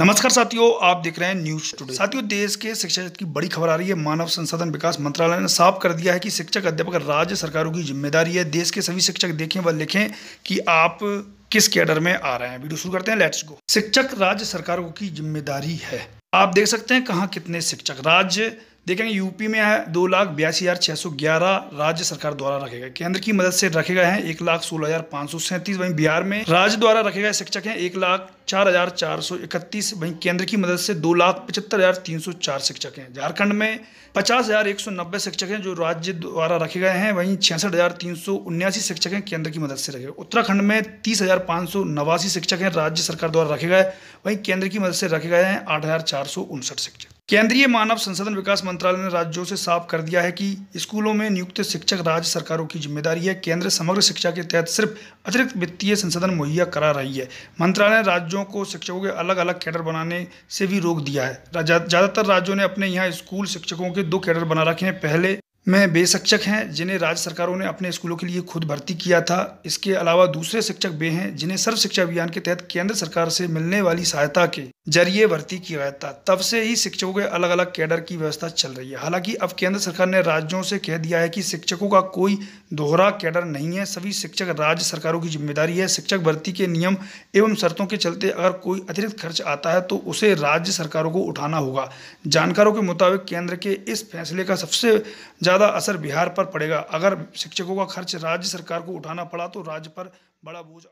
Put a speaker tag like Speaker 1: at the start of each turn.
Speaker 1: नमस्कार साथियों, आप देख रहे हैं न्यूज़ टुडे साथियों, देश के शिक्षा की बड़ी खबर आ रही है। मानव संसाधन विकास मंत्रालय ने साफ़ कर दिया है कि शिक्षक अध्यापक राज्य सरकारों की ज़िम्मेदारी है। देश के सभी शिक्षक देखें व लिखें कि आप किस कैडर में आ रहे हैं। वीडियो शुरू करते हैं लेट्स गो शिक्षक राज्य सरकारों की ज़िम्मेदारी है। आप देख सकते हैं कहाँ कितने शिक्षक राज्य देखेंगे, यूपी में है दो लाख बयासी हज़ार छः सौ ग्यारह राज्य सरकार द्वारा रखे गए। केंद्र की मदद से रखे गए हैं एक लाख सोलह हज़ार पाँच सौ सैंतीस। वहीं बिहार में राज्य द्वारा रखे गए शिक्षक हैं एक लाख चार हज़ार चार सौ इकतीस। वहीं केंद्र की मदद से दो लाख पचहत्तर हज़ार तीन सौ चार शिक्षक हैं। झारखंड में पचास हज़ार एक सौ नब्बे शिक्षक हैं जो राज्य द्वारा रखे गए हैं। वहीं छियासठ हज़ार तीन सौ उन्यासी शिक्षक हैं केंद्र की मदद से रखे गए। उत्तराखंड में तीस हज़ार पाँच सौ नवासी शिक्षक हैं राज्य सरकार द्वारा रखे गए। वहीं केंद्र की मदद से रखे गए हैं आठ हज़ार चार सौ उनसठ शिक्षक। केंद्रीय मानव संसाधन विकास मंत्रालय ने राज्यों से साफ़ कर दिया है कि स्कूलों में नियुक्त शिक्षक राज्य सरकारों की ज़िम्मेदारी है। केंद्र समग्र शिक्षा के तहत सिर्फ़ अतिरिक्त वित्तीय संसाधन मुहैया करा रही है। मंत्रालय ने राज्यों को शिक्षकों के अलग अलग कैडर बनाने से भी रोक दिया है। ज़्यादातर राज्यों ने अपने यहाँ स्कूल शिक्षकों के दो कैडर बना रखे हैं। पहले में बे शिक्षक हैं जिन्हें राज्य सरकारों ने अपने स्कूलों के लिए खुद भर्ती किया था। इसके अलावा दूसरे शिक्षक बे हैं जिन्हें सर्व शिक्षा अभियान के तहत केंद्र सरकार से मिलने वाली सहायता के ज़रिए भर्ती किया गया था तब से ही शिक्षकों के अलग अलग कैडर की व्यवस्था चल रही है। हालाँकि अब केंद्र सरकार ने राज्यों से कह दिया है कि शिक्षकों का कोई दोहरा कैडर नहीं है। सभी शिक्षक राज्य सरकारों की ज़िम्मेदारी है। शिक्षक भर्ती के नियम एवं शर्तों के चलते अगर कोई अतिरिक्त खर्च आता है तो उसे राज्य सरकारों को उठाना होगा। जानकारों के मुताबिक केंद्र के इस फैसले का सबसे ज़्यादा असर बिहार पर पड़ेगा। अगर शिक्षकों का खर्च राज्य सरकार को उठाना पड़ा तो राज्य पर बड़ा बोझ